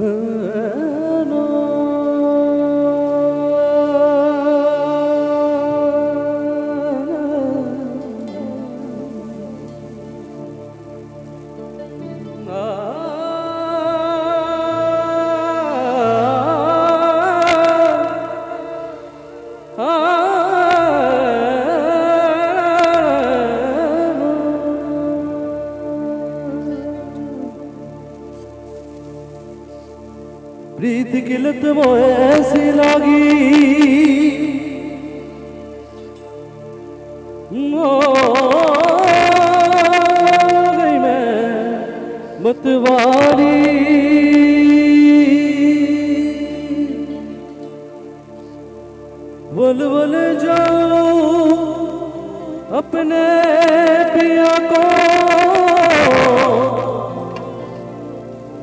Ooh. प्रीत किलत मोए ऐसी लागी। गई मैं जाओ अपने पिया को।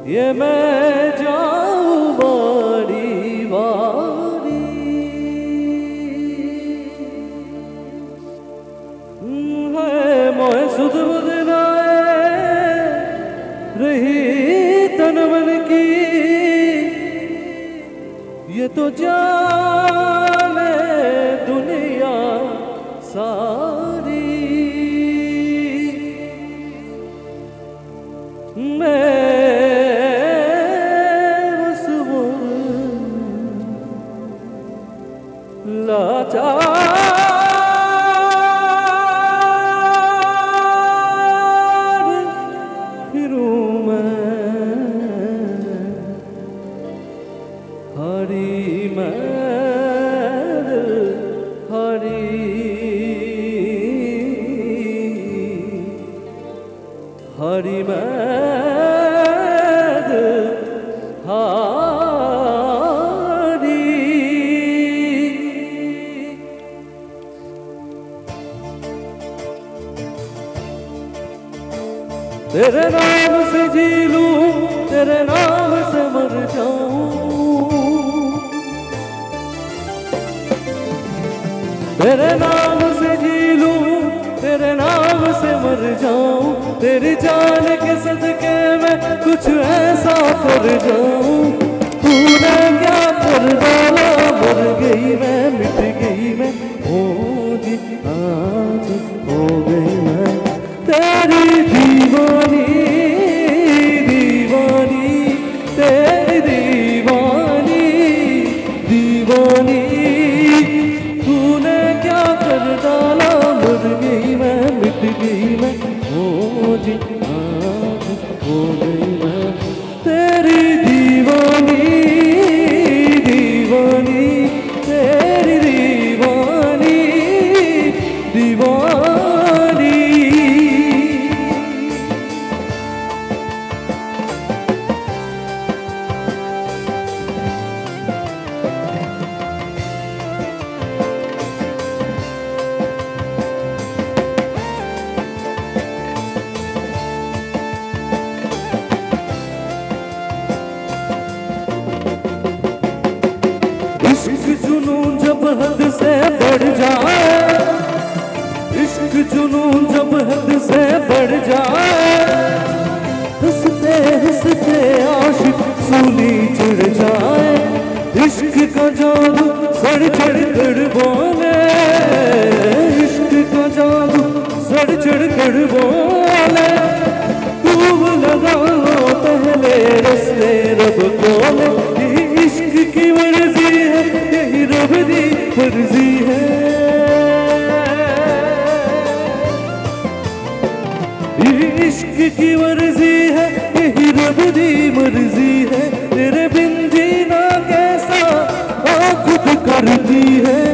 ये मैं जाऊँ तो जाने दुनिया सारी। मैं बस लाचार हरी मैद हारी। तेरे नाम से जी लूँ, तेरे नाम से मर जाऊँ। तेरे नाम से मर जाऊँ, तेरी जान के सदके में कुछ ऐसा कर जाऊँ। तूने क्या कर डाला? मर गई मैं, मिट गई मैं। हो गई आज हो गई मैं। तेरी दीवानी से बढ़ इश्क की मर्ज़ी है, यही रब दी मर्ज़ी है। तेरे बिन जीना कैसा, आ खुद करती है।